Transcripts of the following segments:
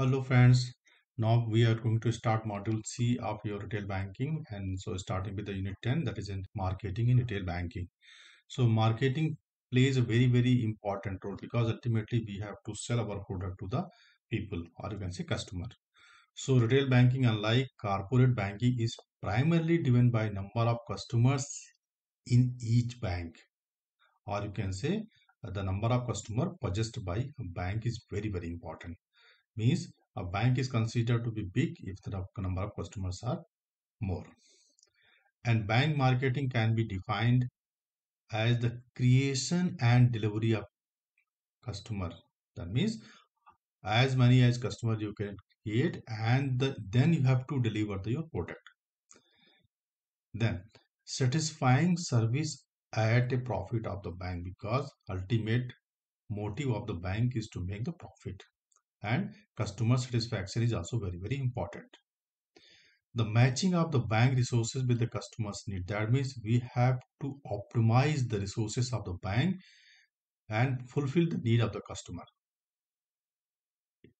Hello friends, now we are going to start module C of your retail banking and so starting with the unit 10 that is in marketing in retail banking. So marketing plays a very very important role because ultimately we have to sell our product to the people or you can say customer. So retail banking unlike corporate banking is primarily driven by number of customers in each bank or you can say the number of customer purchased by a bank is very very important means a bank is considered to be big if the number of customers are more. And bank marketing can be defined as the creation and delivery of customer. That means as many as customers you can create and the, then you have to deliver the, your product. Then satisfying service at a profit of the bank because ultimate motive of the bank is to make the profit and customer satisfaction is also very very important. The matching of the bank resources with the customer's need. That means we have to optimize the resources of the bank and fulfill the need of the customer.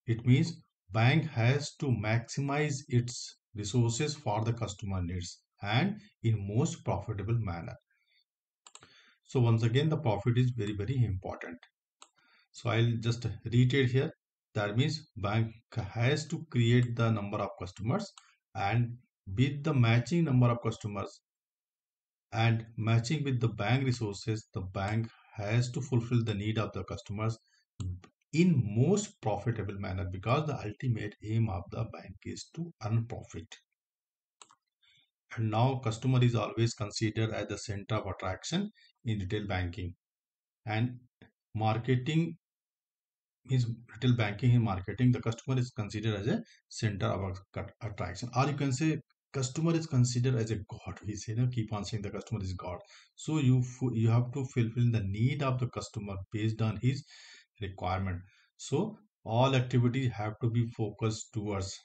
It means bank has to maximize its resources for the customer needs and in most profitable manner. So once again the profit is very very important. So i'll just reiterate here that means bank has to create the number of customers and with the matching number of customers and matching with the bank resources the bank has to fulfill the need of the customers in most profitable manner because the ultimate aim of the bank is to earn profit. And now customer is always considered as the center of attraction in retail banking. And marketing is retail banking and marketing the customer is considered as a center of attraction. Or you can say customer is considered as a god. We say you know, keep on saying the customer is god. So you you have to fulfill the need of the customer based on his requirement. So all activities have to be focused towards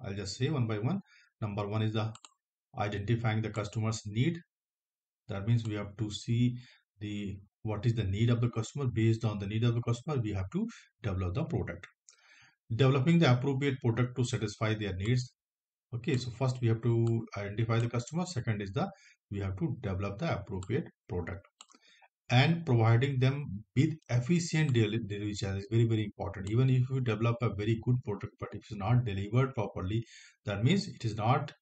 i'll just say one by one. Number one is the identifying the customer's need. That means we have to see the what is the need of the customer? Based on the need of the customer we have to develop the product. Developing the appropriate product to satisfy their needs. Okay so first we have to identify the customer. Second is the we have to develop the appropriate product. And providing them with efficient delivery channel is very very important. Even if you develop a very good product but if it's not delivered properly that means it is not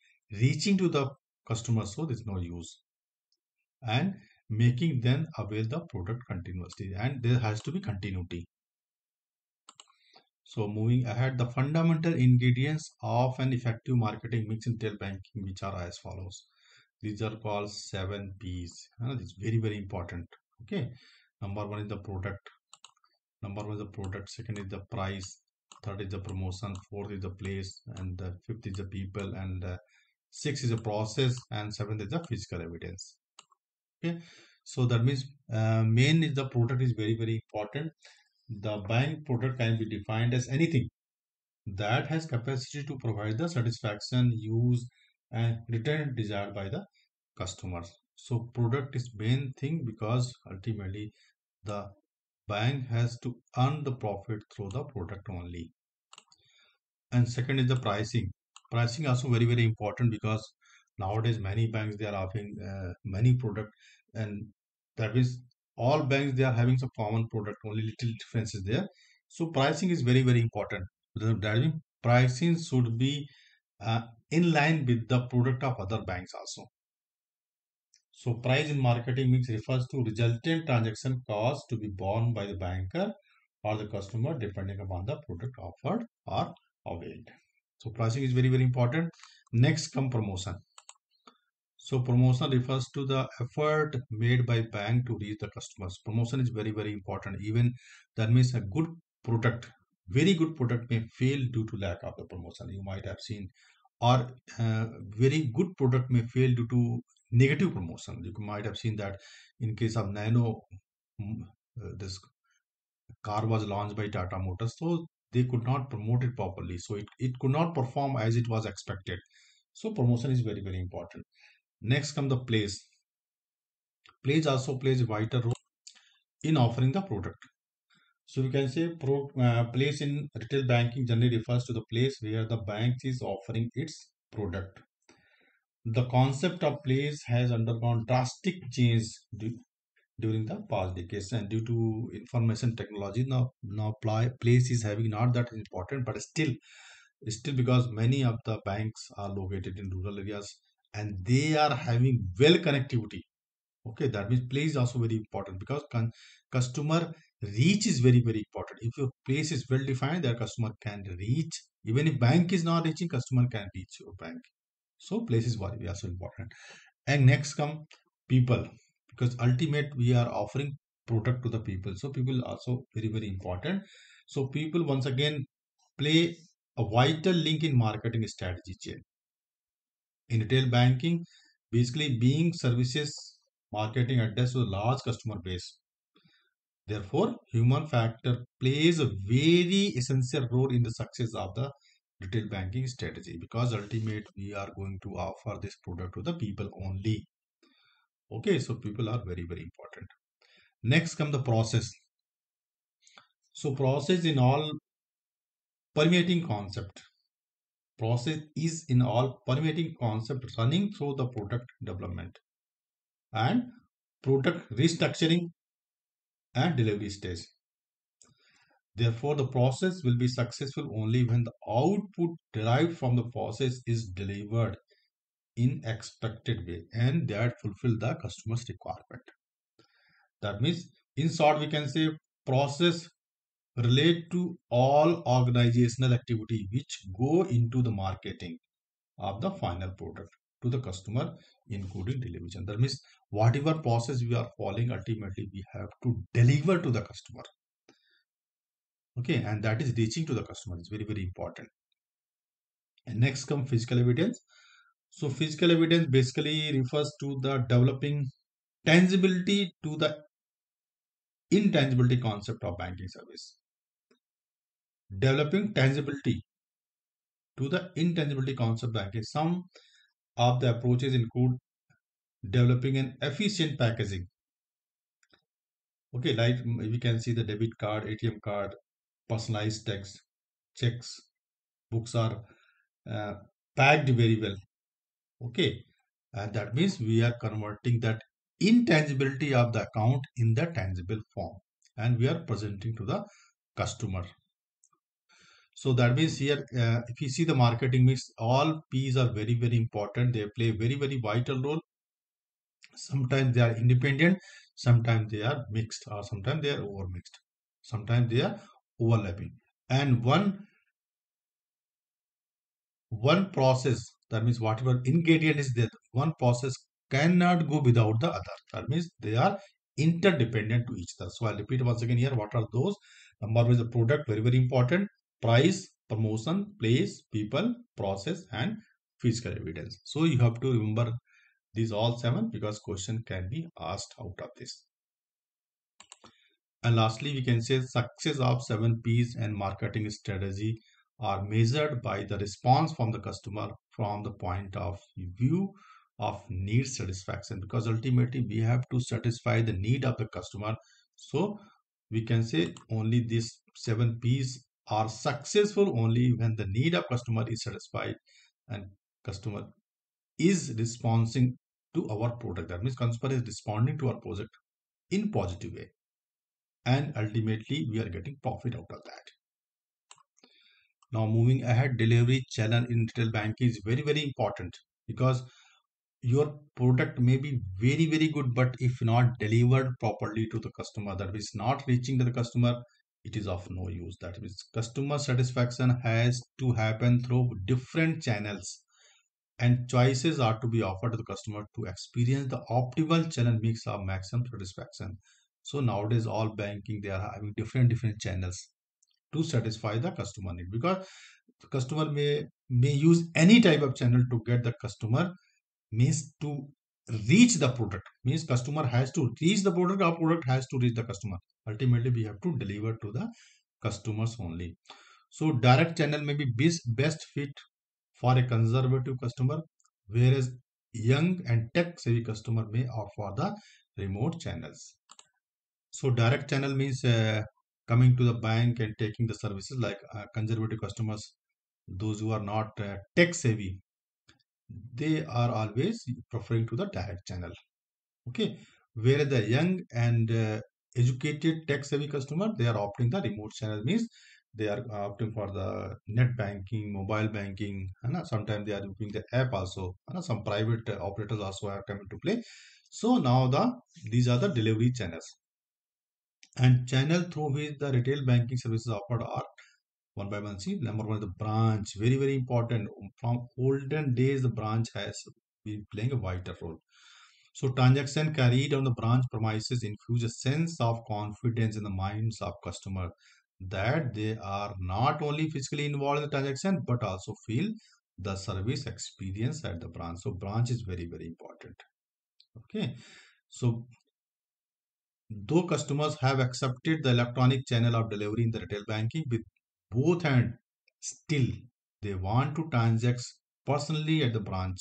reaching to the customer so there's no use. And making them avail the product continuously and there has to be continuity. So moving ahead the fundamental ingredients of an effective marketing mix in retail banking which are as follows. These are called seven p's. Uh, this is very very important. Okay? Number one is the product. Number one is the product. Second is the price. Third is the promotion. Fourth is the place. And the fifth is the people. And uh, six is the process. And seventh is the physical evidence okay? So that means uh, main is the product is very very important. The bank product can be defined as anything that has capacity to provide the satisfaction use and return desired by the customers. So product is main thing because ultimately the bank has to earn the profit through the product only. And second is the pricing. Pricing also very very important because nowadays many banks they are offering uh, many product and that means all banks they are having some common product only little differences there. So pricing is very very important. That means pricing should be uh, in line with the product of other banks also. So price in marketing mix refers to resultant transaction cost to be borne by the banker or the customer depending upon the product offered or availed so pricing is very very important. Next come promotion so promotion refers to the effort made by bank to reach the customers. Promotion is very, very important. Even that means a good product, very good product may fail due to lack of the promotion. You might have seen or uh, very good product may fail due to negative promotion. You might have seen that in case of Nano, mm, uh, this car was launched by Tata Motors. So they could not promote it properly. So it, it could not perform as it was expected. So promotion is very, very important. Next come the place. Place also plays a vital role in offering the product. So we can say pro, uh, place in retail banking generally refers to the place where the bank is offering its product. The concept of place has undergone drastic change du- during the past decades and due to information technology now now place is having not that important but still still because many of the banks are located in rural areas and they are having well connectivity Okay, that means place is also very important because customer reach is very very important. If your place is well defined, their customer can reach. Even if bank is not reaching, customer can reach your bank. So place is very also important. And next come people because ultimate we are offering product to the people. So people also very very important. So people once again play a vital link in marketing strategy chain. In retail banking, basically being services marketing address to a large customer base. Therefore, human factor plays a very essential role in the success of the retail banking strategy because ultimately we are going to offer this product to the people only. Okay, so people are very, very important. Next come the process. So process in all permeating concept. Process is in all permeating concept running through the product development and product restructuring and delivery stage. Therefore, the process will be successful only when the output derived from the process is delivered in expected way and that fulfill the customer's requirement. That means, in short, we can say process relate to all organizational activity which go into the marketing of the final product to the customer, including delivery. That means whatever process we are following, ultimately we have to deliver to the customer. Okay and that is reaching to the customer. Is very very important. And next come physical evidence. So physical evidence basically refers to the developing tangibility to the intangibility concept of banking service developing tangibility to the intangibility concept banking some of the approaches include developing an efficient packaging. Okay like we can see the debit card atm card personalized text checks books are uh, packed very well. Okay and that means we are converting that intangibility of the account in the tangible form and we are presenting to the customer so that means here uh, if you see the marketing mix all p's are very very important. They play very very vital role. Sometimes they are independent sometimes they are mixed or sometimes they are over mixed sometimes they are overlapping. And one one process that means whatever ingredient is there one process cannot go without the other. That means they are interdependent to each other. So i'll repeat once again here what are those? Number one is the product very very important price promotion place people process and physical evidence so you have to remember these all seven because question can be asked out of this and lastly, we can say success of 7Ps and marketing strategy are measured by the response from the customer from the point of view of need satisfaction because ultimately we have to satisfy the need of the customer. So we can say only these 7Ps are successful only when the need of customer is satisfied and customer is responding to our product. That means customer is responding to our project in positive way and ultimately we are getting profit out of that now moving ahead delivery channel in retail banking is very very important because your product may be very very good but if not delivered properly to the customer that is not reaching to the customer it is of no use. That means customer satisfaction has to happen through different channels. And choices are to be offered to the customer to experience the optimal channel mix of maximum satisfaction. So nowadays all banking they are having different different channels to satisfy the customer need. Because the customer may may use any type of channel to get the customer means to reach the product means customer has to reach the product our product has to reach the customer. Ultimately we have to deliver to the customers only. So direct channel may be best, fit for a conservative customer whereas young and tech savvy customer may opt for the remote channels. So direct channel means uh, coming to the bank and taking the services like uh, conservative customers those who are not uh, tech savvy they are always preferring to the direct channel. Okay? Whereas the young and uh, educated tech savvy customer they are opting the remote channel means they are opting for the net banking mobile banking and sometimes they are using the app also and some private uh, operators also have come into play. So now the these are the delivery channels. And channel through which the retail banking services offered are one by one see number one the branch very very important from olden days the branch has been playing a vital role so transaction carried on the branch premises infuse a sense of confidence in the minds of customer that they are not only physically involved in the transaction but also feel the service experience at the branch. So branch is very very important. Okay. So though customers have accepted the electronic channel of delivery in the retail banking with both and still they want to transact personally at the branch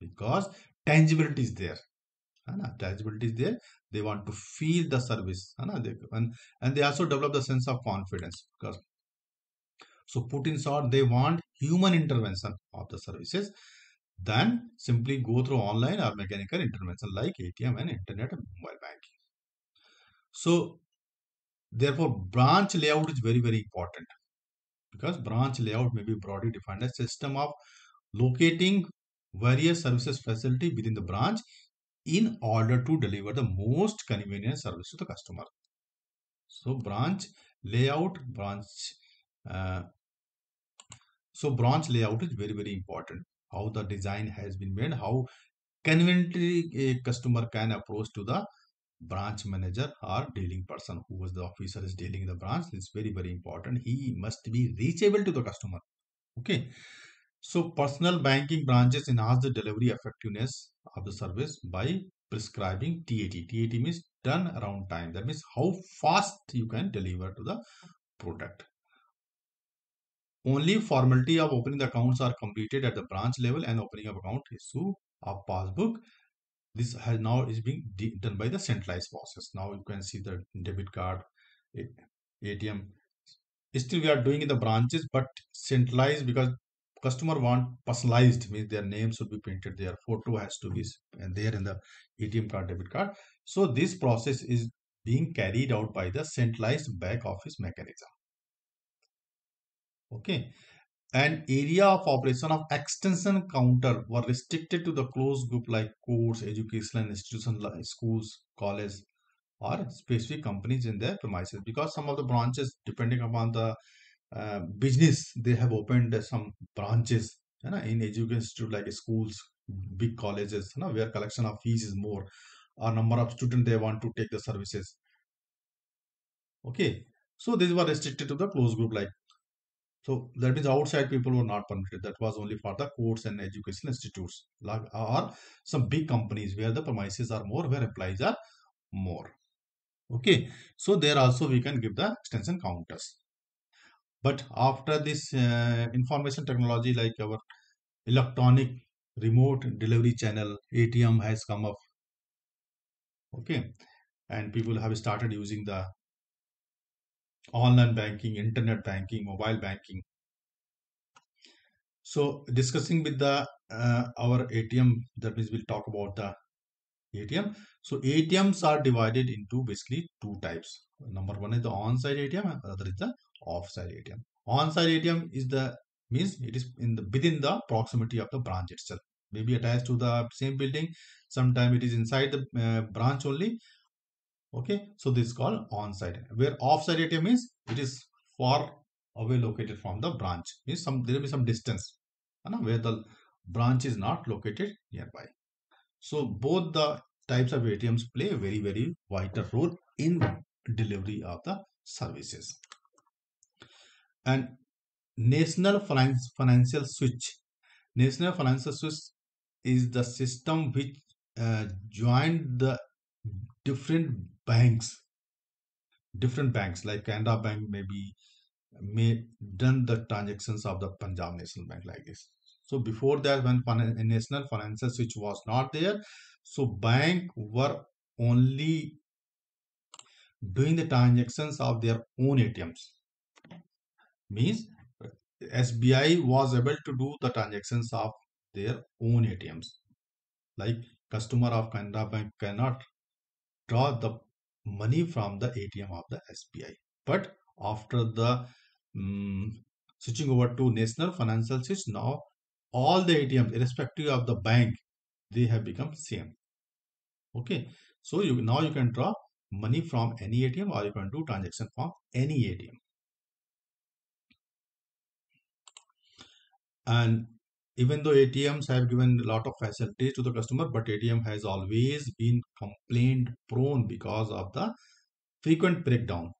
because tangibility is there. Anna, tangibility is there. They want to feel the service. And, and they also develop the sense of confidence because so put in short they want human intervention of the services than simply go through online or mechanical intervention like atm and internet and mobile banking. So therefore branch layout is very very important because branch layout may be broadly defined as system of locating various services facility within the branch in order to deliver the most convenient service to the customer. So branch layout, branch, uh, so branch layout is very, very important. How the design has been made, how conveniently a customer can approach to the branch manager or dealing person who was the officer is dealing in the branch is very very important he must be reachable to the customer okay so personal banking branches enhance the delivery effectiveness of the service by prescribing TAT. TAT means turnaround time. That means how fast you can deliver to the product. Only formality of opening the accounts are completed at the branch level and opening of account issue of passbook. This has now is being done by the centralized process. Now you can see the debit card, ATM. Still we are doing in the branches, but centralized because customer want personalized means their name should be printed their photo has to be and there in the atm card debit card so this process is being carried out by the centralized back office mechanism okay and area of operation of extension counter were restricted to the closed group like courts educational institutions like schools college or specific companies in their premises. Because some of the branches depending upon the uh, business they have opened some branches you know, in education institute like schools big colleges you know, where collection of fees is more or number of students they want to take the services. Okay. So these were restricted to the closed group like so that means outside people were not permitted. That was only for the courts and education institutes. Like or some big companies where the premises are more where employees are more. Okay. So there also we can give the extension counters. But after this uh, information technology like our electronic remote delivery channel atm has come up. Okay. And people have started using the online banking internet banking mobile banking so discussing with the uh, our atm that means we'll talk about the atm so atms are divided into basically two types number one is the on-site atm and other is the off-site ATM. On-site ATM is the means it is in the within the proximity of the branch itself. Maybe attached to the same building. Sometime it is inside the uh, branch only. Okay, so this is called on-site. Where off-site ATM is it is far away located from the branch. Means some there will be some distance, you know, where the branch is not located nearby. So both the types of ATMs play a very very vital role in delivery of the services and national finance financial switch national financial switch is the system which uh, joined the different banks different banks like Canara Bank maybe may done the transactions of the punjab national bank like this so before that when national financial switch was not there so bank were only doing the transactions of their own ATMs. Means SBI was able to do the transactions of their own ATMs. Like customer of Canara Bank cannot draw the money from the ATM of the SBI. But after the um, switching over to National Financial System, now all the ATMs, irrespective of the bank, they have become same. Okay, so you now you can draw money from any ATM or you can do transaction from any ATM. And even though ATMs have given a lot of facilities to the customer, but ATM has always been complaint prone because of the frequent breakdown.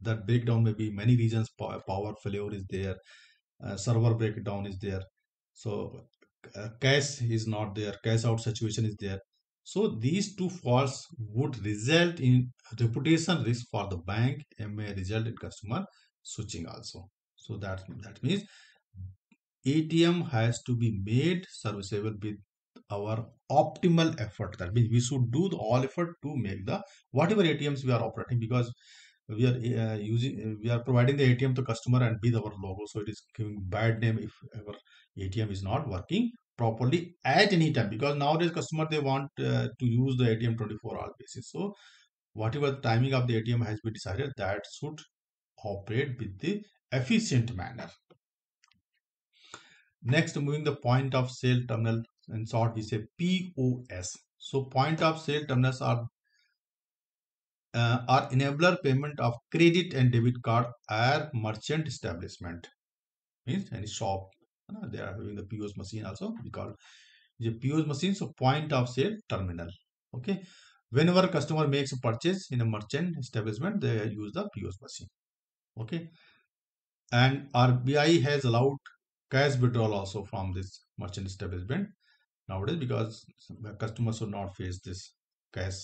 That breakdown may be many reasons. Power failure is there, uh, server breakdown is there. So uh, cash is not there, cash out situation is there. So these two faults would result in reputation risk for the bank and may result in customer switching also. So that that means ATM has to be made serviceable with our optimal effort. That means we should do all effort to make the whatever ATMs we are operating because we are uh, using we are providing the ATM to customer and with our logo. So it is giving bad name if our ATM is not working properly at any time because nowadays customer they want uh, to use the ATM 24 hour basis. So whatever the timing of the ATM has been decided that should operate with the efficient manner. Next, moving the point of sale terminal in short we say POS. So point of sale terminals are uh, are enabler payment of credit and debit card at merchant establishment. Means any shop uh, they are having the POS machine also we call the POS machine. So point of sale terminal. Okay. Whenever customer makes a purchase in a merchant establishment, they use the POS machine. Okay. And RBI has allowed cash withdrawal also from this merchant establishment nowadays because uh, customers should not face this cash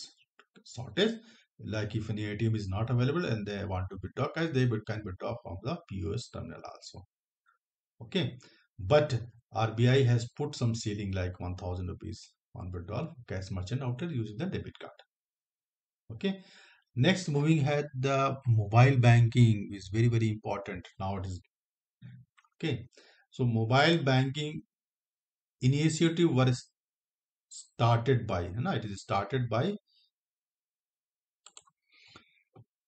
shortage. Like if any ATM is not available and they want to withdraw cash, they can withdraw from the POS terminal also. Okay, but RBI has put some ceiling like 1000 rupees on withdrawal cash merchant after using the debit card. Okay, next moving ahead, the mobile banking is very very important nowadays. Okay, so mobile banking initiative was started by, you know, it is started by.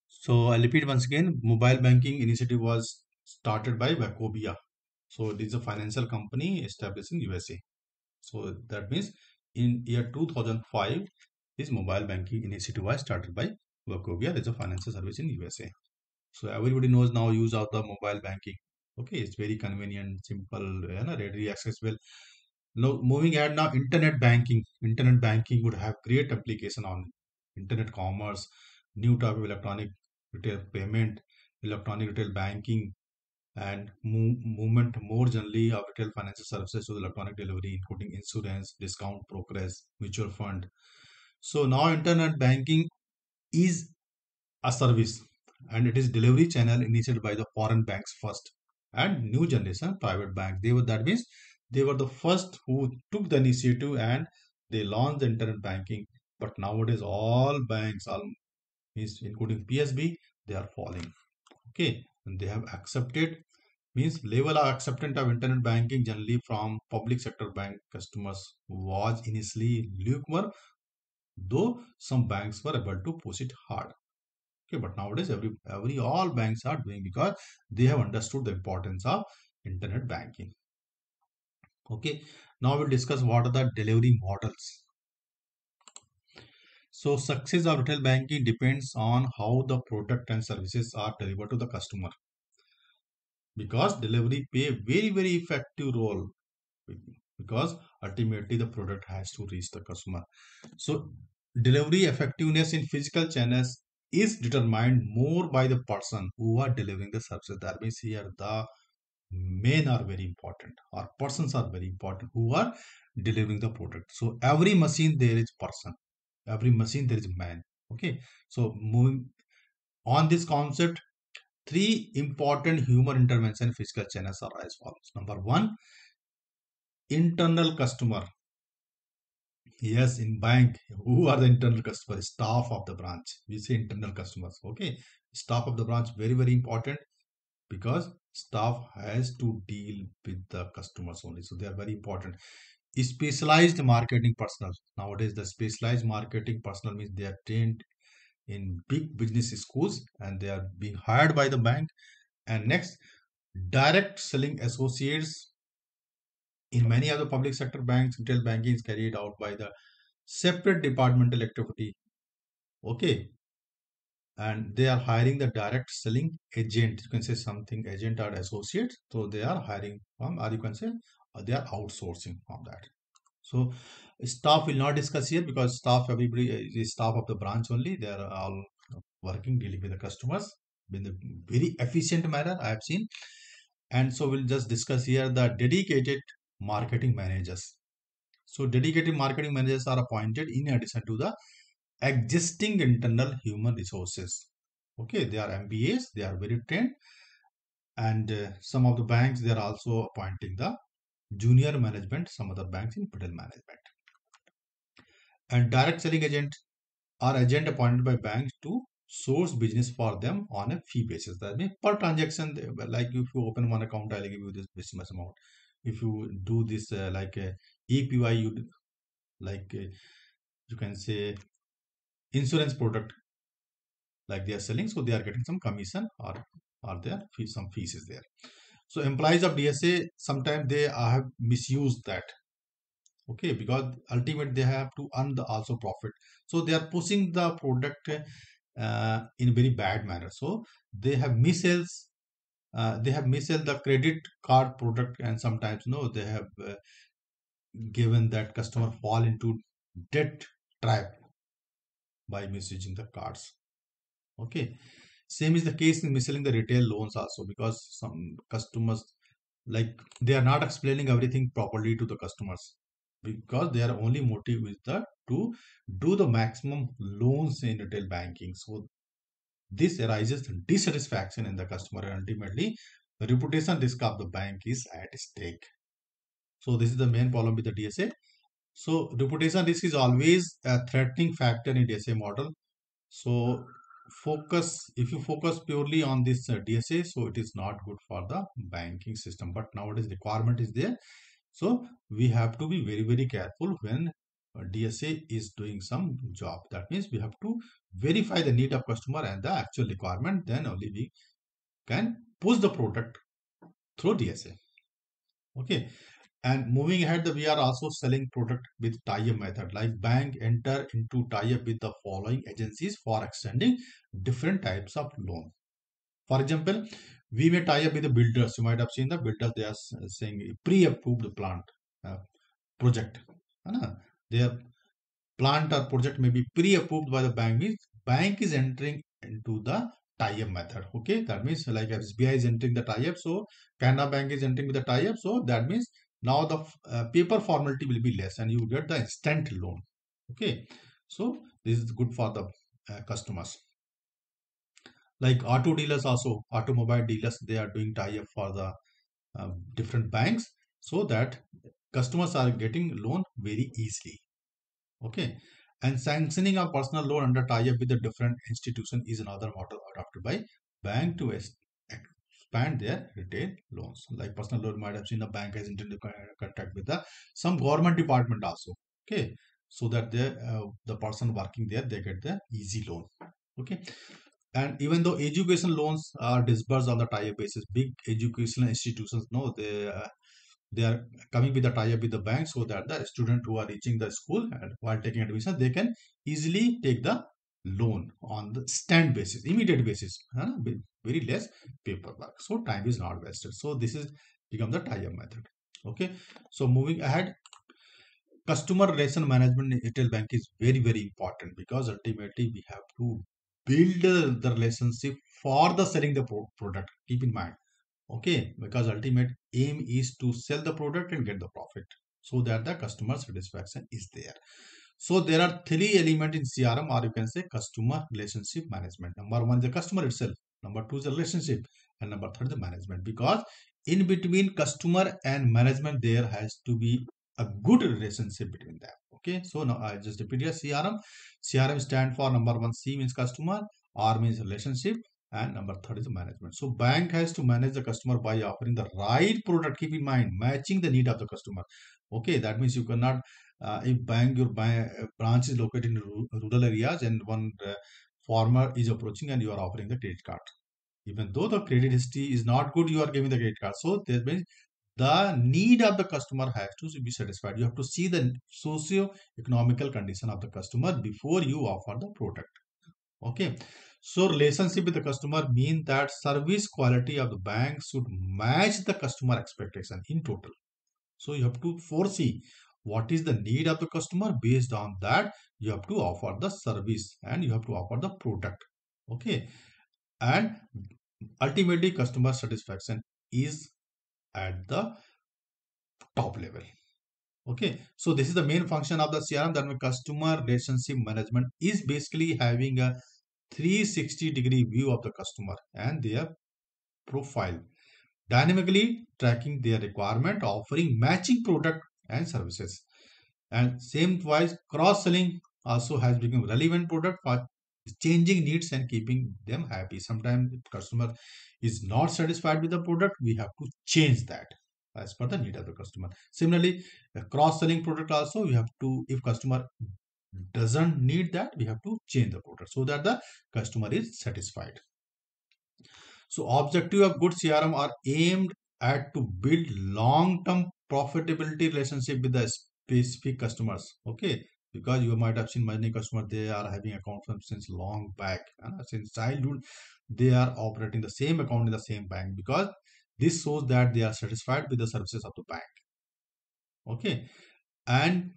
So I'll repeat once again, mobile banking initiative was started by Wachovia. So it is a financial company established in USA. So that means in year 2005, this mobile banking initiative was started by Wachovia. It's a financial service in USA. So everybody knows now use of the mobile banking okay it's very convenient simple you know, readily accessible. Now moving ahead now internet banking. Internet banking would have great application on internet commerce new type of electronic retail payment electronic retail banking and move, movement more generally of retail financial services to electronic delivery including insurance discount brokerage mutual fund. So now internet banking is a service and it is delivery channel initiated by the foreign banks first and new generation private bank. They were that means they were the first who took the initiative and they launched the internet banking. But nowadays all banks, all means including PSB, they are falling. Okay, and they have accepted means level of acceptance of internet banking generally from public sector bank customers was initially lukewarm, though some banks were able to push it hard okay but nowadays every every all banks are doing because they have understood the importance of internet banking. Okay now we'll discuss what are the delivery models. So success of retail banking depends on how the product and services are delivered to the customer. Because delivery play a very very effective role because ultimately the product has to reach the customer. So delivery effectiveness in physical channels is determined more by the person who are delivering the services. That means here the men are very important or persons are very important who are delivering the product. So every machine there is person. Every machine there is man. Okay. So moving on this concept, three important human intervention physical channels are as follows. Number one, internal customer. Yes, in bank, who are the internal customers? Staff of the branch. We say internal customers. Okay. Staff of the branch, very, very important because staff has to deal with the customers only. So they are very important. Specialized marketing personnel. Nowadays, the specialized marketing personnel means they are trained in big business schools and they are being hired by the bank. And next, direct selling associates in many other public sector banks, retail banking is carried out by the separate departmental activity. Okay. And they are hiring the direct selling agent. You can say something agent or associate. So they are hiring from, or you can say uh, they are outsourcing from that. So staff will not discuss here because staff, everybody is staff of the branch only. They are all working, dealing with the customers in a very efficient manner. I have seen. And so we'll just discuss here the dedicated marketing managers. So dedicated marketing managers are appointed in addition to the existing internal human resources. Okay, they are MBAs, they are very trained. And uh, some of the banks, they are also appointing the junior management, some other banks in middle management. And direct selling agent are agent appointed by banks to source business for them on a fee basis. That means per transaction, like if you open one account, I'll give you this business amount if you do this uh, like uh, APY, you like uh, you can say insurance product like they are selling, so they are getting some commission or or there some fees is there. So employees of DSA sometimes they have misused that. Okay, because ultimately they have to earn the also profit. So they are pushing the product uh, in a very bad manner. So they have missells uh, they have missed the credit card product and sometimes no they have uh, given that customer fall into debt trap by misusing the cards. Okay. Same is the case in misselling the retail loans also because some customers like they are not explaining everything properly to the customers because their only motive is the to do the maximum loans in retail banking. So this arises dissatisfaction in the customer and ultimately the reputation risk of the bank is at stake. So this is the main problem with the DSA. So reputation risk is always a threatening factor in DSA model. So focus, if you focus purely on this uh, DSA, so it is not good for the banking system. But nowadays requirement is there. So we have to be very, very careful when DSA is doing some job. That means we have to verify the need of customer and the actual requirement. Then only we can push the product through DSA. Okay. And moving ahead, we are also selling product with tie-up method. Like bank enter into tie-up with the following agencies for extending different types of loan. For example, we may tie up with the builders. You might have seen the builders. They are saying pre-approved plant uh, project their plant or project may be pre-approved by the bank means bank is entering into the tie-up method. Okay, that means like SBI is entering the tie-up, so Canara Bank is entering with the tie-up, so that means now the uh, paper formality will be less and you get the instant loan. Okay, so this is good for the uh, customers. Like auto dealers also, automobile dealers, they are doing tie-up for the uh, different banks so that customers are getting loan very easily. Okay? And sanctioning a personal loan under tie-up with a different institution is another model adopted by bank to expand their retail loans. Like personal loan might have seen the bank has intended to contact with the some government department also. Okay? So that they uh, the person working there they get the easy loan. Okay? And even though education loans are disbursed on the tie-up basis big educational institutions know they uh, they are coming with a tie-up with the bank so that the student who are reaching the school and while taking admission they can easily take the loan on the stand basis immediate basis very less paperwork. So time is not wasted. So this is become the tie-up method. Okay? So moving ahead. Customer relation management in retail bank is very very important because ultimately we have to build the relationship for the selling the product. Keep in mind okay because ultimate aim is to sell the product and get the profit so that the customer satisfaction is there. So there are three elements in crm or you can say customer relationship management. Number one the customer itself. Number two is the relationship. And number third the management. Because in between customer and management there has to be a good relationship between them. Okay, so now I just repeat here CRM. CRM stand for number one C means customer, R means relationship, and number third is the management. So bank has to manage the customer by offering the right product. Keep in mind, matching the need of the customer. Okay, that means you cannot uh, if bank your bank, branch is located in rural areas and one uh, farmer is approaching and you are offering the credit card even though the credit history is not good you are giving the credit card so there means the need of the customer has to be satisfied you have to see the socio-economical condition of the customer before you offer the product okay so relationship with the customer mean that service quality of the bank should match the customer expectation in total. So you have to foresee what is the need of the customer. Based on that you have to offer the service and you have to offer the product. Okay? And ultimately customer satisfaction is at the top level. Okay? So this is the main function of the crm that my customer relationship management is basically having a 360 degree view of the customer and their profile dynamically tracking their requirement offering matching product and services. And same wise, cross-selling also has become relevant product for changing needs and keeping them happy. Sometimes customer is not satisfied with the product, we have to change that as per the need of the customer. Similarly, cross-selling product also we have to, if customer doesn't need that, we have to change the product so that the customer is satisfied. So objective of good CRM are aimed at to build long-term profitability relationship with the specific customers okay because you might have seen many customers they are having account from since long back and since childhood they are operating the same account in the same bank because this shows that they are satisfied with the services of the bank okay and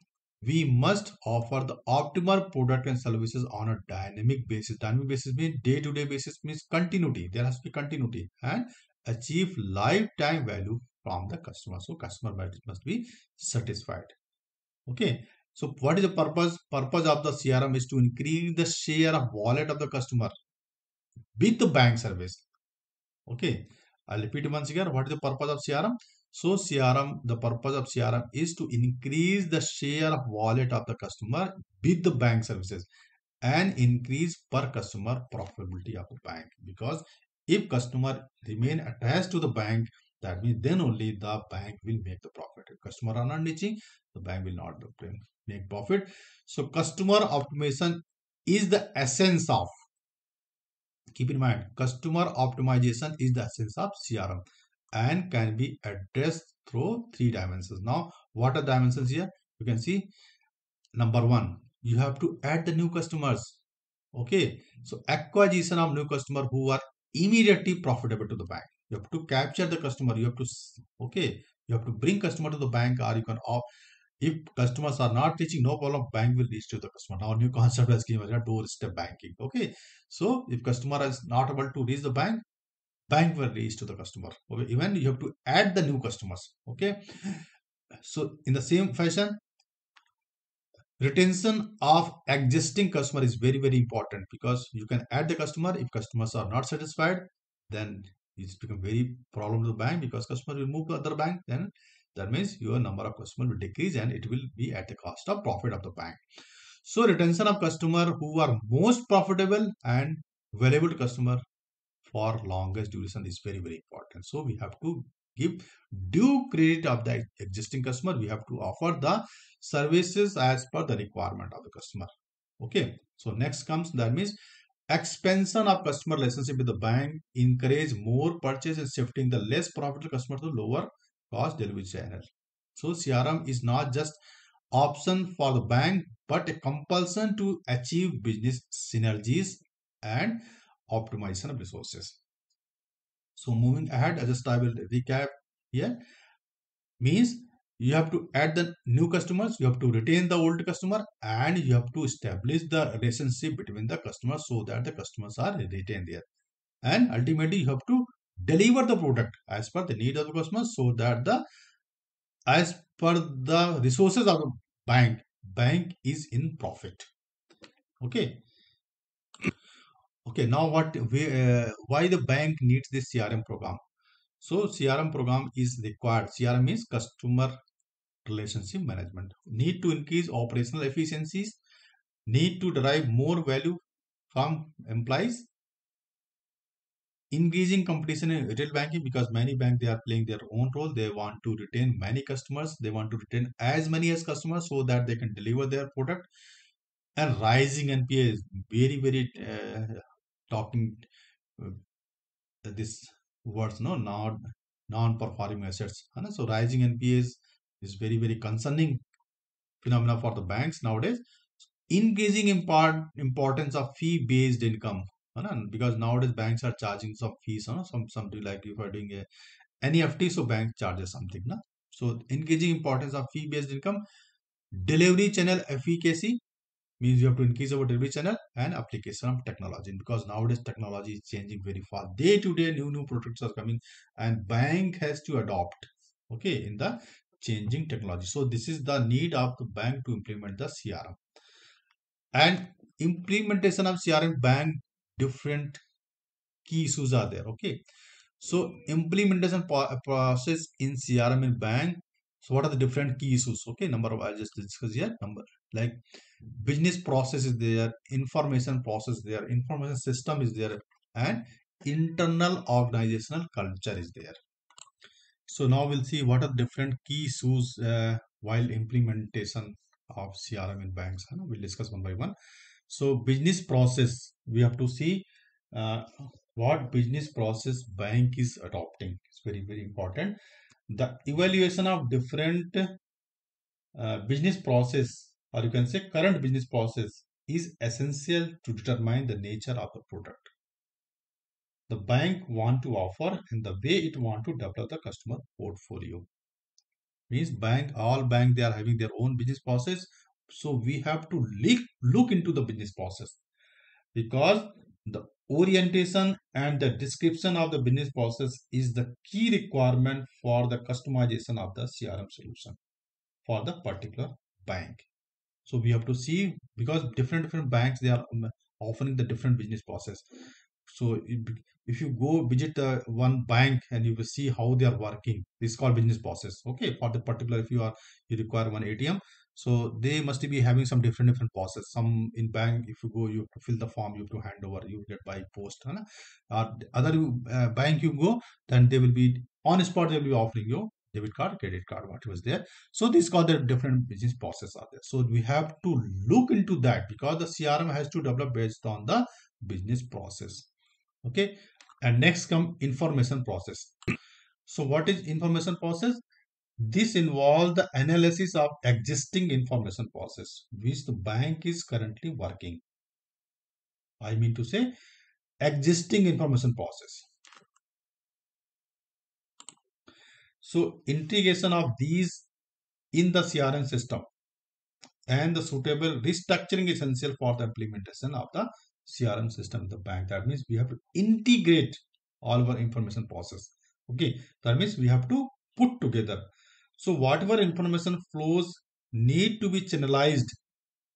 we must offer the optimal product and services on a dynamic basis dynamic basis means day to day basis means continuity there has to be continuity and achieve lifetime value from the customer. So customer must be satisfied. Okay. So what is the purpose? Purpose of the CRM is to increase the share of wallet of the customer with the bank service. Okay. I'll repeat once again. What is the purpose of CRM? So CRM, the purpose of CRM is to increase the share of wallet of the customer with the bank services and increase per customer profitability of the bank because if customer remain attached to the bank that means then only the bank will make the profit. If customer are not reaching, the bank will not make profit. So customer optimization is the essence of keep in mind customer optimization is the essence of crm and can be addressed through three dimensions. Now what are dimensions here? You can see number one you have to add the new customers. Okay? So acquisition of new customer who are immediately profitable to the bank. You have to capture the customer. You have to okay? You have to bring customer to the bank or you can off if customers are not reaching no problem. Bank will reach to the customer. Now new concept has given doorstep banking. Okay? So if customer is not able to reach the bank bank will reach to the customer. Okay even you have to add the new customers okay? So in the same fashion retention of existing customer is very very important because you can add the customer. If customers are not satisfied then it's become very problem to the bank because customer will move to other bank. Then that means your number of customer will decrease and it will be at the cost of profit of the bank. So retention of customer who are most profitable and valuable customer for longest duration is very very important. So we have to give due credit of the existing customer. We have to offer the services as per the requirement of the customer. Okay? So next comes that means Expansion of customer relationship with the bank encourage more purchase and shifting the less profitable customer to lower cost delivery channel. So CRM is not just option for the bank but a compulsion to achieve business synergies and optimization of resources. So moving ahead, just I will recap here. Means you have to add the new customers you have to retain the old customer and you have to establish the relationship between the customers so that the customers are retained there. And ultimately you have to deliver the product as per the need of the customer so that the as per the resources of the bank bank is in profit. Okay okay now what we, uh, why the bank needs this crm program so crm program is required crm is customer relationship management. Need to increase operational efficiencies. Need to derive more value from employees. Increasing competition in retail banking because many banks they are playing their own role. They want to retain many customers. They want to retain as many as customers so that they can deliver their product. And rising NPA is very very uh, talking uh, this words no not non-performing assets. So rising NPAs is very very concerning phenomena for the banks nowadays. Increasing import, importance of fee-based income because nowadays banks are charging some fees, some something like if you're doing a NEFT, so bank charges something. So increasing importance of fee-based income, delivery channel efficacy means you have to increase our delivery channel and application of technology because nowadays technology is changing very fast. Day to day, new new products are coming, and bank has to adopt. Okay, in the changing technology. So this is the need of the bank to implement the CRM and implementation of CRM bank different key issues are there okay so implementation uh, process in crm in bank so what are the different key issues okay number of i'll just discuss here number like business process is there information process there information system is there and internal organizational culture is there so now we'll see what are different key issues uh, while implementation of crm in banks we'll discuss one by one so business process, we have to see uh, what business process bank is adopting. It's very, very important. The evaluation of different uh, business process or you can say current business process is essential to determine the nature of the product. The bank want to offer and the way it want to develop the customer portfolio. Means bank all bank they are having their own business process. So we have to look, look into the business process. Because the orientation and the description of the business process is the key requirement for the customization of the CRM solution for the particular bank. So we have to see because different different banks they are offering the different business process. So if you go visit one bank and you will see how they are working, this is called business process. Okay, for the particular if you are you require one ATM, so they must be having some different different process. Some in bank, if you go, you have to fill the form, you have to hand over, you get by post. Or uh, other uh, bank you go, then they will be on spot. They will be offering you debit card, credit card, what was there. So these called the different business process are there. So we have to look into that because the CRM has to develop based on the business process. Okay, and next come information process. So what is information process? This involves the analysis of existing information process which the bank is currently working. I mean to say existing information process. So integration of these in the CRM system and the suitable restructuring is essential for the implementation of the CRM system in the bank. That means we have to integrate all our information process. Okay, that means we have to put together so whatever information flows need to be channelized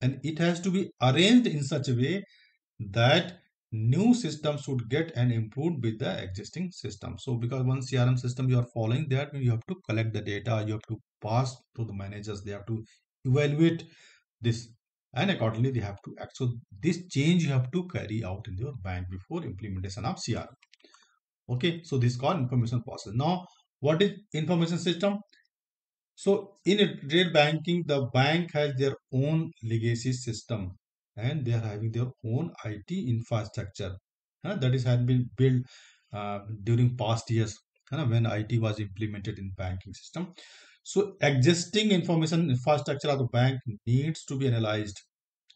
and it has to be arranged in such a way that new system should get and improved with the existing system. So because one CRM system you are following that you have to collect the data, you have to pass to the managers, they have to evaluate this and accordingly they have to act. So this change you have to carry out in your bank before implementation of CRM. Okay, so this is called information process. Now, what is information system? So in retail banking, the bank has their own legacy system and they are having their own IT infrastructure uh, that is had been built uh, during past years uh, when IT was implemented in banking system. So existing information infrastructure of the bank needs to be analyzed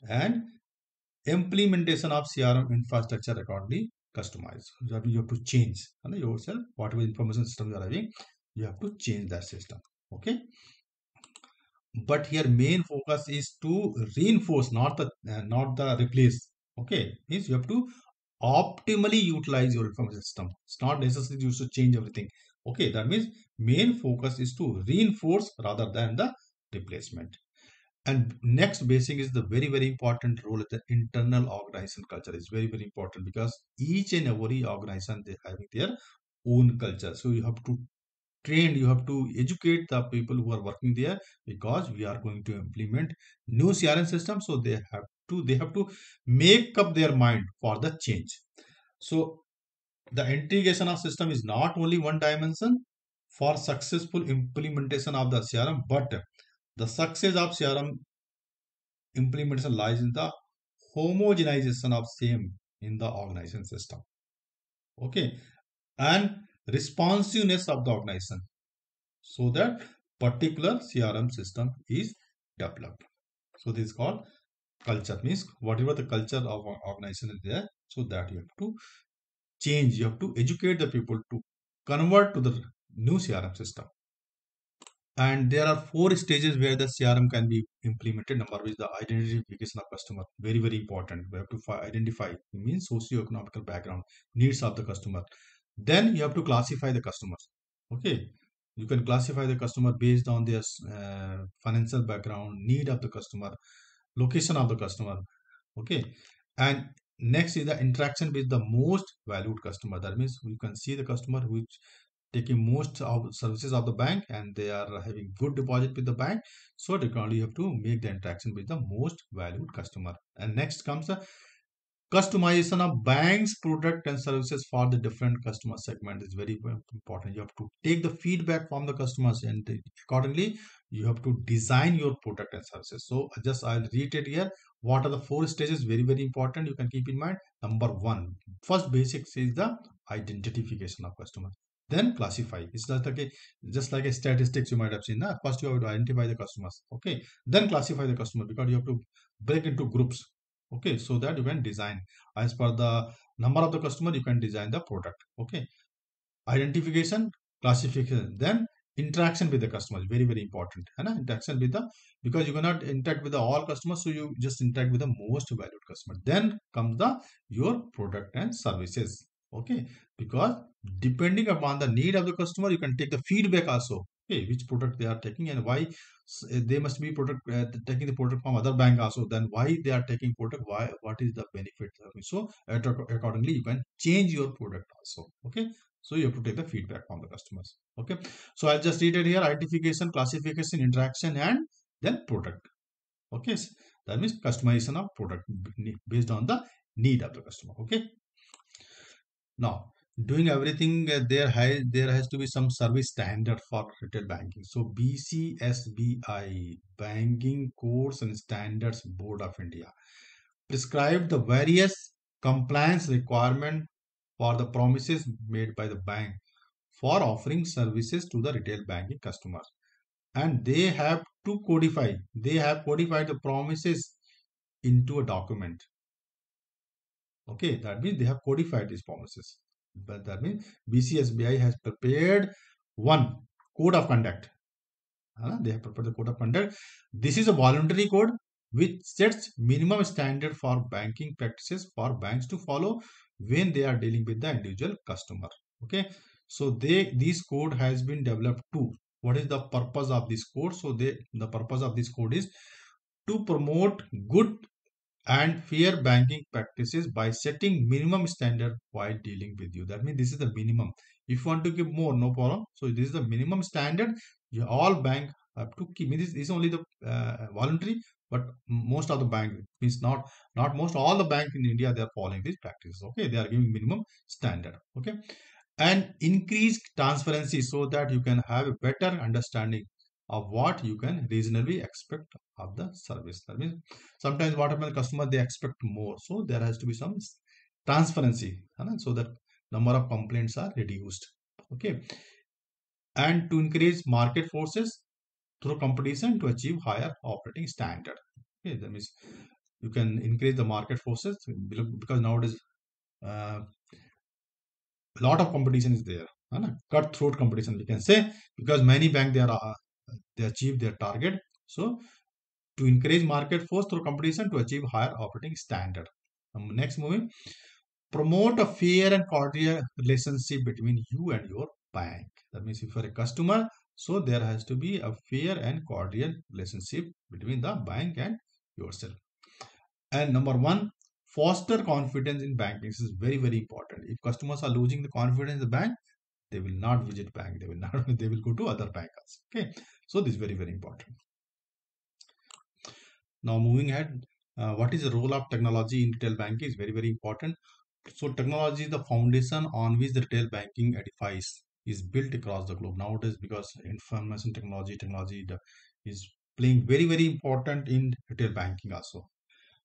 and implementation of CRM infrastructure accordingly customized. Have you have to change yourself, whatever information system you are having, you have to change that system okay but here main focus is to reinforce not the uh, not the replace. Okay means you have to optimally utilize your information system. It's not necessary you should change everything. Okay that means main focus is to reinforce rather than the replacement. And next basic is the very very important role of the internal organization culture. Is very very important because each and every organization they have their own culture. So you have to train you have to educate the people who are working there because we are going to implement new crm system. So they have to they have to make up their mind for the change. So the integration of system is not only one dimension for successful implementation of the crm but the success of crm implementation lies in the homogenization of same in the organization system. Okay. And responsiveness of the organization so that particular crm system is developed. So this is called culture means whatever the culture of organization is there so that you have to change you have to educate the people to convert to the new crm system. And there are four stages where the crm can be implemented. Number one is the identification of customer very very important. We have to identify means socio-economical background needs of the customer then you have to classify the customers. Okay? You can classify the customer based on their uh, financial background need of the customer location of the customer. Okay? And next is the interaction with the most valued customer. That means you can see the customer which taking most of services of the bank and they are having good deposit with the bank. So you have to make the interaction with the most valued customer. And next comes the customization of banks product and services for the different customer segment is very important. You have to take the feedback from the customers and accordingly. You have to design your product and services. So just i'll reiterate here what are the four stages? Very very important. You can keep in mind. Number one first basics is the identification of customer. Then classify. It's just like a just like a statistics you might have seen na? first you have to identify the customers. Okay. Then classify the customer because you have to break into groups okay so that you can design. As per the number of the customer you can design the product. Okay. Identification classification then interaction with the customer is very very important. And interaction with the because you cannot interact with the all customers so you just interact with the most valued customer. Then comes the your product and services. Okay. Because depending upon the need of the customer you can take the feedback also. Okay which product they are taking and why they must be product uh, taking the product from other bank also. Then why they are taking product? Why what is the benefit? So accordingly you can change your product also. Okay? So you have to take the feedback from the customers. Okay? So i'll just read it here. Identification classification interaction and then product. Okay? That means customization of product based on the need of the customer. Okay? Now, doing everything uh, there has there has to be some service standard for retail banking. So BCSBI Banking Codes and Standards Board of India prescribed the various compliance requirement for the promises made by the bank for offering services to the retail banking customers and they have to codify they have codified the promises into a document Okay, that means they have codified these promises. But that means BCSBI has prepared one code of conduct. Uh, they have prepared the code of conduct. This is a voluntary code which sets minimum standard for banking practices for banks to follow when they are dealing with the individual customer. Okay, so they this code has been developed to What is the purpose of this code? So they the purpose of this code is to promote good and fair banking practices by setting minimum standard while dealing with you. That means this is the minimum. If you want to give more, no problem. So this is the minimum standard. You all bank have to keep. This is only the uh, voluntary, but most of the bank means not not most all the bank in India they are following these practices. Okay, they are giving minimum standard. Okay, and increase transparency so that you can have a better understanding of what you can reasonably expect of the service. That means sometimes what happens, customer they expect more, so there has to be some transparency, so that number of complaints are reduced. Okay, and to increase market forces through competition to achieve higher operating standard. Okay, that means you can increase the market forces because nowadays uh, a lot of competition is there. Cutthroat competition, we can say, because many banks they are uh, they achieve their target. So to encourage market force through competition to achieve higher operating standard. Um, next moving, promote a fair and cordial relationship between you and your bank. That means if you're a customer, so there has to be a fair and cordial relationship between the bank and yourself. And number one, foster confidence in banking. This is very, very important. If customers are losing the confidence in the bank, they will not visit bank they will not they will go to other banks okay so this is very very important. Now moving ahead uh, what is the role of technology in retail banking is very very important. So technology is the foundation on which the retail banking edifies is built across the globe. Nowadays because information technology technology is playing very very important in retail banking also.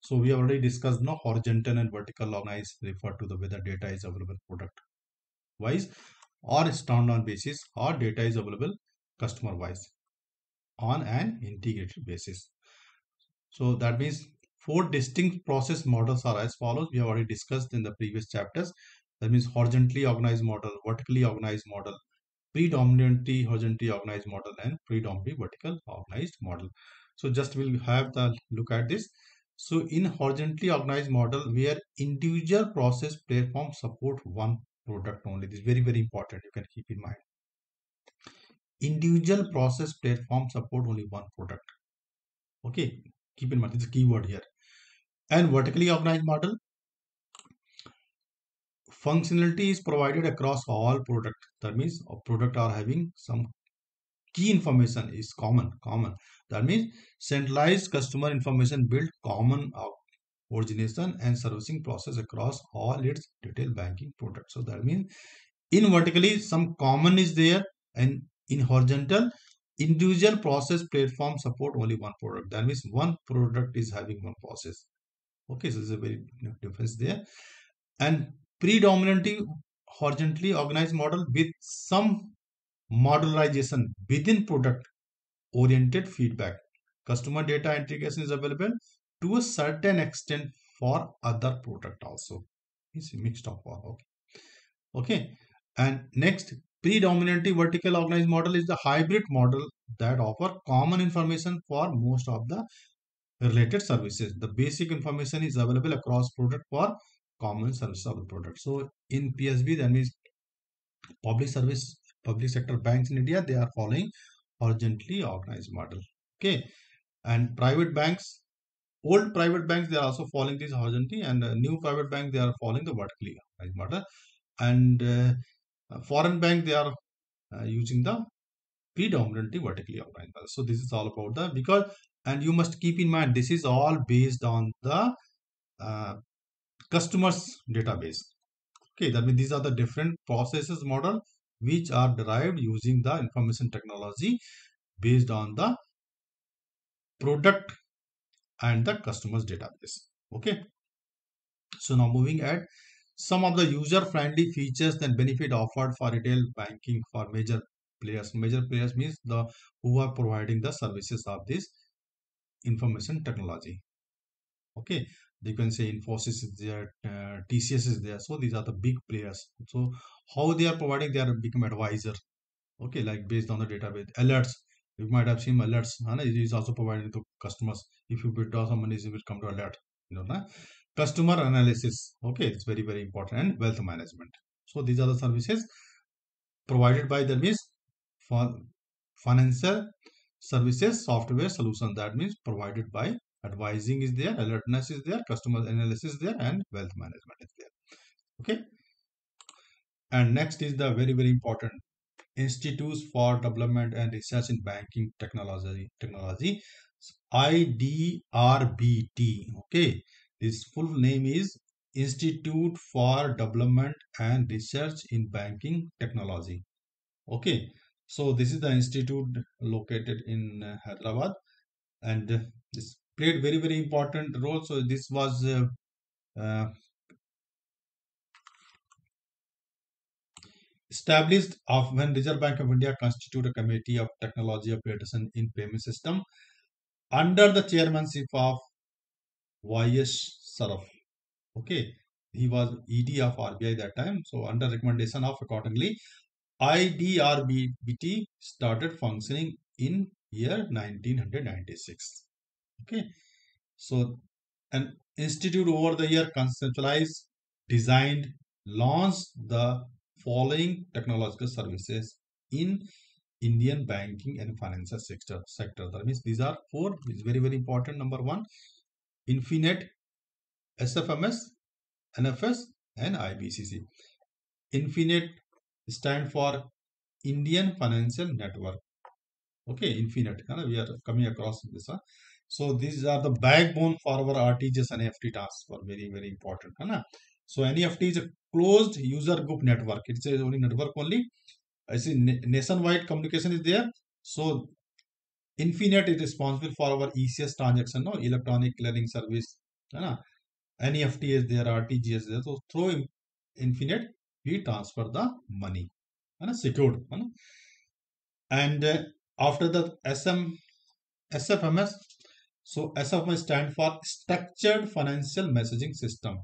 So we already discussed no horizontal and vertical organized refer to the whether data is available product wise or standalone basis or data is available customer wise on an integrated basis. So that means four distinct process models are as follows. We have already discussed in the previous chapters. That means horizontally organized model, vertically organized model, predominantly horizontally organized model and predominantly vertical organized model. So just we'll have the look at this. So in horizontally organized model where individual process platform support one product only. This is very, very important. You can keep in mind. Individual process platform support only one product. Okay, keep in mind this is keyword here. And vertically organized model functionality is provided across all product. That means a product are having some key information is common. Common. That means centralized customer information build common uh, origination and servicing process across all its retail banking products. So that means in vertically some common is there and in horizontal individual process platform support only one product. That means one product is having one process. Okay, so there's a very difference there. And predominantly horizontally organized model with some modularization within product oriented feedback. Customer data integration is available to a certain extent for other product also it's a mixed of all okay okay and next predominantly vertical organized model is the hybrid model that offer common information for most of the related services. The basic information is available across product for common service of the product. So in psb that means public service public sector banks in india they are following horizontally organized model. Okay. And private banks old private banks they are also following this horizontally and uh, new private banks they are following the vertically organized model. And uh, foreign bank they are uh, using the predominantly vertically model so this is all about the because and you must keep in mind this is all based on the uh, customers database. Okay that means these are the different processes model which are derived using the information technology based on the product and the customers database. Okay. So now moving at some of the user friendly features and benefit offered for retail banking for major players. Major players means the who are providing the services of this information technology. Okay you can say infosys is there uh, tcs is there. So these are the big players. So how they are providing they are become advisor. Okay like based on the database. Alerts. You might have seen alerts. It is also provided to customers. If you withdraw some money it will come to alert. You know? Customer analysis. Okay it's very very important. And wealth management. So these are the services provided by the means for financial services software solution that means provided by advising is there alertness is there customer analysis is there and wealth management is there. Okay? And next is the very very important Institutes for Development and Research in Banking Technology. Technology, IDRBT. Okay, this full name is Institute for Development and Research in Banking Technology. Okay, so this is the institute located in uh, Hyderabad, and uh, this played very very important role. So this was uh, uh established of when Reserve Bank of India constitute a committee of technology upgradation in payment system under the chairmanship of Y.S. Saraf. Okay, he was ED of RBI that time. So under recommendation of accordingly, IDRBT started functioning in year 1996. Okay, so an institute over the year conceptualized, designed, launched the following technological services in Indian banking and financial sector. sector. That means these are four, is very, very important. Number one, Infinet, SFMS, NFS, and IBCC. Infinet stand for Indian Financial Network. Okay, Infinet. We are coming across this. So these are the backbone for our RTGS and NEFT tasks. For very very important. Uh, so NEFT is a closed user group network. It's a only network only. I see nationwide communication is there. So Infinet is responsible for our ECS transaction, no electronic clearing service. Uh, NEFT is there, RTGS is there. So through Infinet, we transfer the money. Uh, secured. Uh, and uh, after the SM, SFMS, so SFMS stand for Structured Financial Messaging System.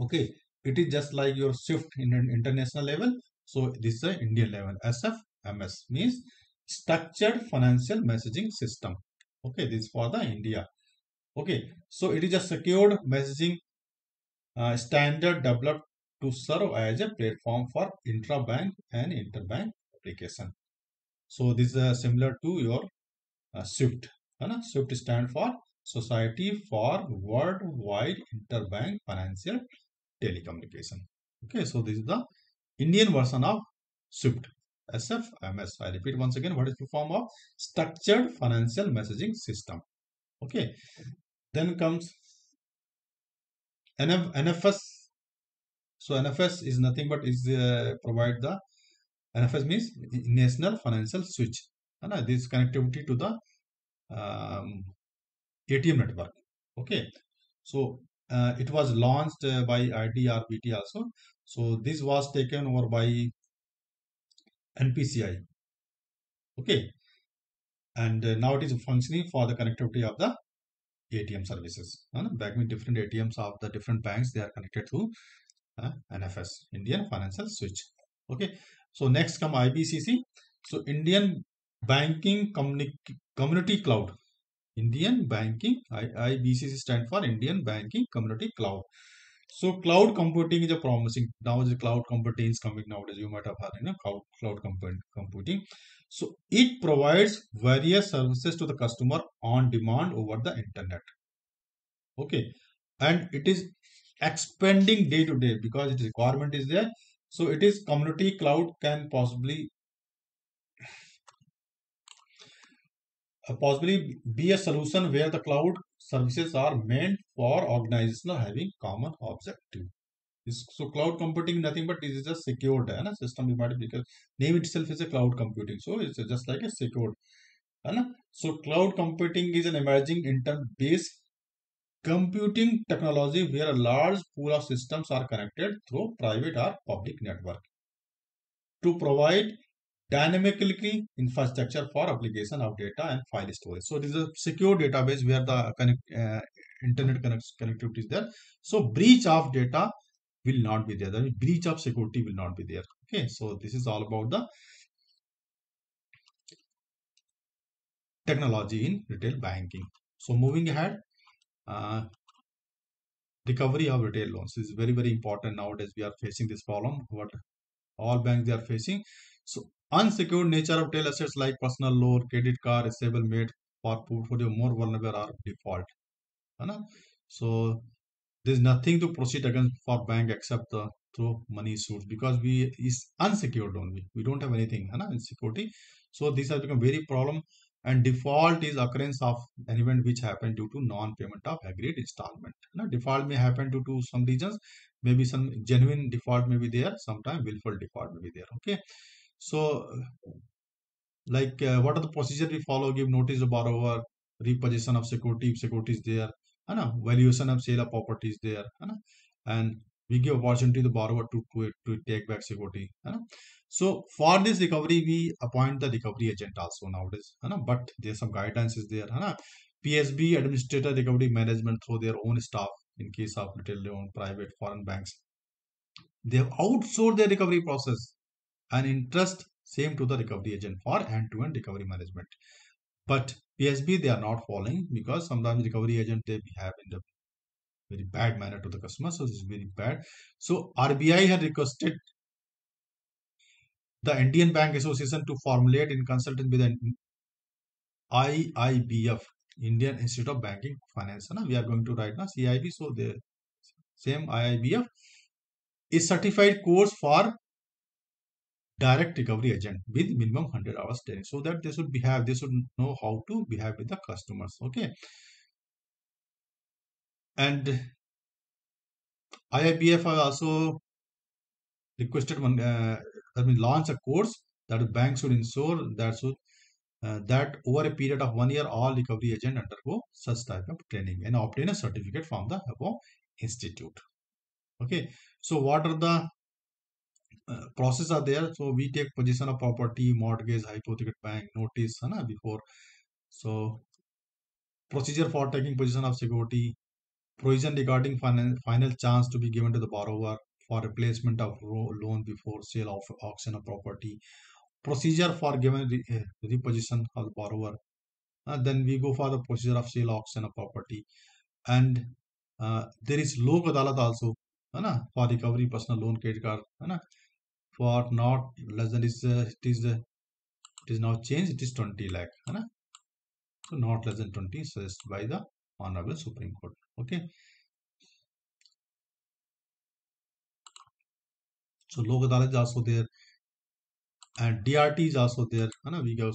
Okay, it is just like your SWIFT in an international level. So this is an Indian level. SFMS means Structured Financial Messaging System. Okay, this is for the India. Okay, so it is a secured messaging uh, standard developed to serve as a platform for intra-bank and interbank application. So this is uh, similar to your uh, SWIFT. Uh, SWIFT stand for Society for Worldwide Interbank Financial Telecommunication. Okay, so this is the Indian version of SWIFT. SFMS. I repeat once again, what is the form of structured financial messaging system? Okay, then comes NF, NFS. So NFS is nothing but is uh, provide the NFS means National Financial Switch. And uh, this connectivity to the um, ATM network. Okay, so uh, it was launched uh, by IDRBT also. So this was taken over by NPCI. Okay, and uh, now it is functioning for the connectivity of the ATM services. Uh, back with different ATMs of the different banks, they are connected to uh, NFS, Indian Financial Switch. Okay, so next come IBCC. So Indian Banking Communi Community Cloud. Indian Banking, I, IBCC stand for Indian Banking Community Cloud. So cloud computing is a promising. Now the cloud computing is coming nowadays. You might have heard, you know, cloud, cloud computing. So it provides various services to the customer on demand over the internet. Okay. And it is expanding day to day because its requirement is there. So it is community cloud can possibly uh, possibly be a solution where the cloud services are meant for organizations having common objective. So cloud computing nothing but this is a secured uh, system because name itself is a cloud computing. So it's just like a secured. So cloud computing is an emerging internet-based computing technology where a large pool of systems are connected through private or public network to provide dynamically infrastructure for application of data and file storage. So this is a secure database where the connect, uh, internet connect, connectivity is there. So breach of data will not be there. The breach of security will not be there. Okay, so this is all about the technology in retail banking. So moving ahead, uh, recovery of retail loans is very very important nowadays. We are facing this problem. What all banks they are facing. So unsecured nature of retail assets like personal loan, credit card, stable made for portfolio more vulnerable are default. So there's nothing to proceed against for bank except the through money suits because we is unsecured only. We don't have anything in security. So this has become very problem and default is occurrence of an event which happened due to non-payment of agreed installment. Now, default may happen due to some reasons. Maybe some genuine default may be there. Sometimes willful default may be there. Okay. So, like uh, what are the procedure we follow? Give notice to borrower, repossession of security if security is there, and uh, valuation of sale of property is there, uh, and we give opportunity to the borrower to, to, to take back security. Uh, so for this recovery, we appoint the recovery agent also nowadays. But there's some guidance is there. PSB administrator recovery management through their own staff in case of retail loan, private, foreign banks. They have outsourced their recovery process and interest same to the recovery agent for end-to-end -end recovery management. But PSB they are not following because sometimes recovery agent they behave in the very bad manner to the customer. So this is very bad. So RBI had requested the Indian Bank Association to formulate in consultation with the IIBF, Indian Institute of Banking Finance. Na? We are going to write now CIB. So the same IIBF is certified course for direct recovery agent with minimum 100 hours training. So that they should behave they should know how to behave with the customers okay? And IIBF also requested one uh, I mean launch a course that the bank should ensure that should uh, that over a period of one year all recovery agent undergo such type of training and obtain a certificate from the above institute okay? So what are the uh, process are there so we take possession of property mortgage hypothecate bank notice है ना before so procedure for taking possession of security provision regarding final, final chance to be given to the borrower for replacement of loan before sale of auction of property procedure for given re, uh, reposition of the borrower uh, then we go for the procedure of sale auction of property and uh, there is lok adalat also है ना for recovery personal loan credit card है ना for not less than is uh, it is uh, it is now changed it is 20 lakh so not less than 20 says by the honorable supreme court okay? So lok adalat is also there and drt is also there and we can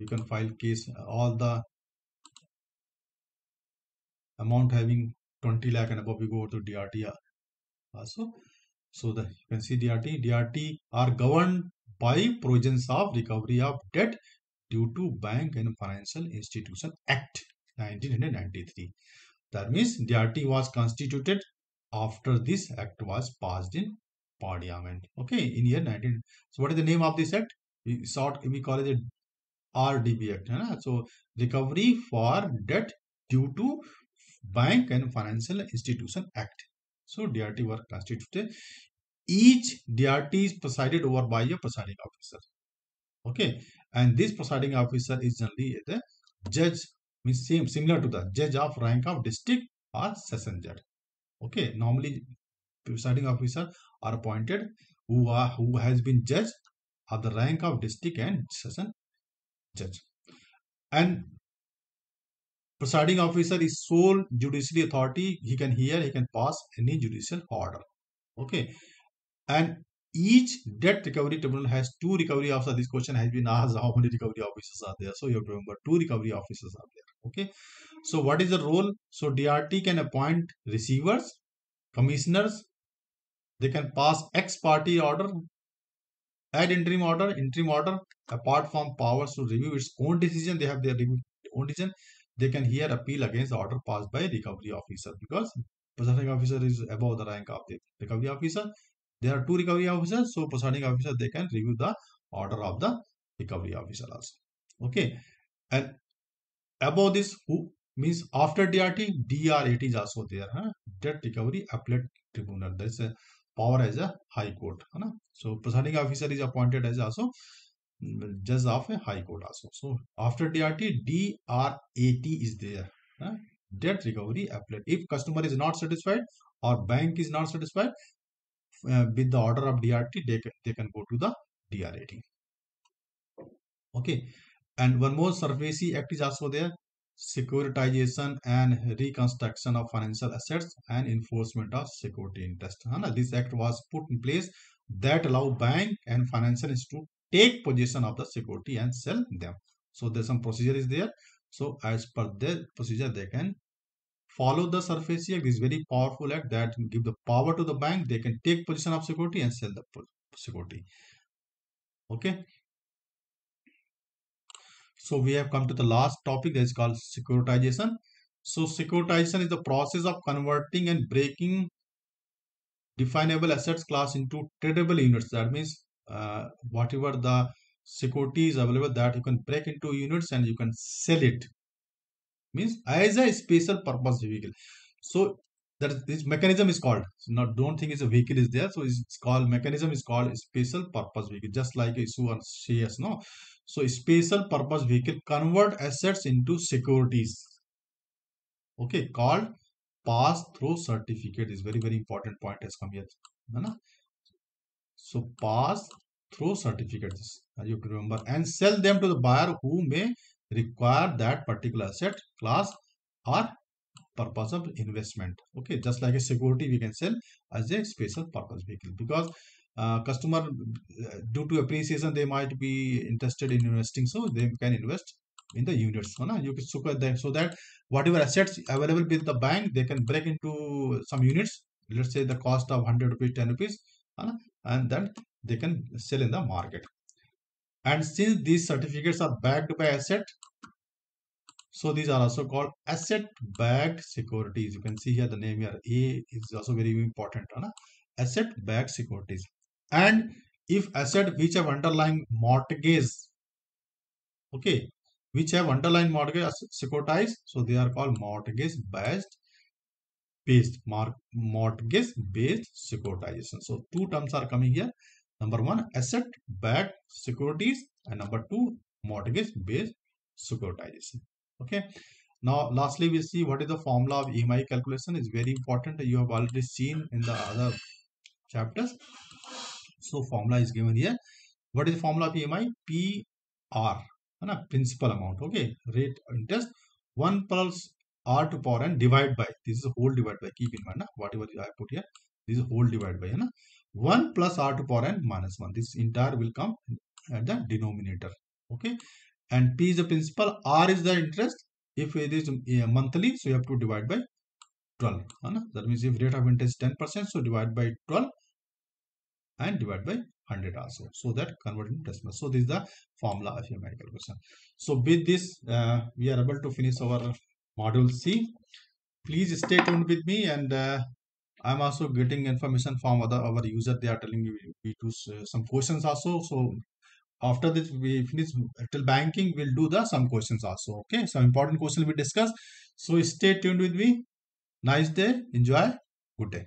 you can file case uh, all the amount having 20 lakh and above we go to drt uh, also so the you can see DRT. DRT are governed by provisions of recovery of debt due to Bank and Financial Institution Act 1993. That means DRT was constituted after this act was passed in Parliament. Okay, in year 19. So what is the name of this act? We sort we call it RDB Act. Right? So recovery for debt due to Bank and Financial Institution Act. So DRT were constituted. Each DRT is presided over by a presiding officer. Okay, and this presiding officer is generally the judge, means same similar to the judge of rank of district or session judge. Okay, normally presiding officer are appointed who are who has been judge of the rank of district and session judge. And presiding officer is sole judiciary authority. He can hear he can pass any judicial order. Okay. And each debt recovery tribunal has two recovery officers. This question has been asked how many recovery officers are there? So you have to remember two recovery officers are there. Okay. So what is the role? So drt can appoint receivers commissioners. They can pass ex parte order add interim order interim order. Apart from powers to review its own decision. They have their own decision they can hear appeal against the order passed by recovery officer because presiding officer is above the rank of the recovery officer. There are two recovery officers, so presiding officer they can review the order of the recovery officer also. Okay, and above this, who means after DRT, DRAT is also there. Huh? Debt Recovery Appellate Tribunal. There is a power as a high court. Huh? So presiding officer is appointed as also judge of a high court also. So after DRT, DRAT is there. Uh, debt recovery appellate. If customer is not satisfied or bank is not satisfied uh, with the order of DRT, they can, they can go to the DRAT. Okay. And one more SARFAESI Act is also there. Securitization and reconstruction of financial assets and enforcement of security interest. This act was put in place that allow bank and financial institute take possession of the security and sell them. So there's some procedure is there. So as per the procedure, they can follow the SARFAESI act. This very powerful act that give the power to the bank. They can take possession of security and sell the security. Okay. So we have come to the last topic that is called securitization. So securitization is the process of converting and breaking definable assets class into tradable units. That means uh, whatever the security is available that you can break into units and you can sell it. Means as a special purpose vehicle. So that this mechanism is called. So not don't think it's a vehicle is there. So it's called mechanism is called special purpose vehicle. Just like issue and shares no? So special purpose vehicle convert assets into securities. Okay called pass through certificate is very very important point has come here so pass through certificates, you have to remember, and sell them to the buyer who may require that particular asset class or purpose of investment. Okay, just like a security, we can sell as a special purpose vehicle because uh, customer uh, due to appreciation they might be interested in investing so they can invest in the units. So, you can so that, so that whatever assets available with the bank they can break into some units. Let's say the cost of 100 rupees 10 rupees and then they can sell in the market. And since these certificates are backed by asset so these are also called asset backed securities. You can see here the name here. A is also very important huh? asset backed securities. And if asset which have underlying mortgage okay which have underlying mortgage securitized so they are called mortgage based based mortgage based securitization. So two terms are coming here. Number one asset backed securities. And number two mortgage based securitization. Okay. Now lastly we see what is the formula of emi calculation. Is very important. You have already seen in the other chapters. So formula is given here. What is the formula of EMI? PR, na, principal amount. Okay, rate interest. 1 plus R to power n divide by. This is whole divide by. Keep in mind, na, whatever I put here. This is whole divide by. Na. 1 plus R to power n minus 1. This entire will come at the denominator. Okay, and P is the principal. R is the interest. If it is uh, monthly, so you have to divide by 12. Na. That means if rate of interest is 10%, so divide by 12 and divide by 100 also so that convert into decimal so this is the formula of your medical question so with this uh, we are able to finish our module c. Please stay tuned with me and uh, i'm also getting information from other our user. They are telling me we do uh, some questions also. So after this we finish till banking we'll do the some questions also okay? Some important questions we discuss. So stay tuned with me. Nice day. Enjoy. Good day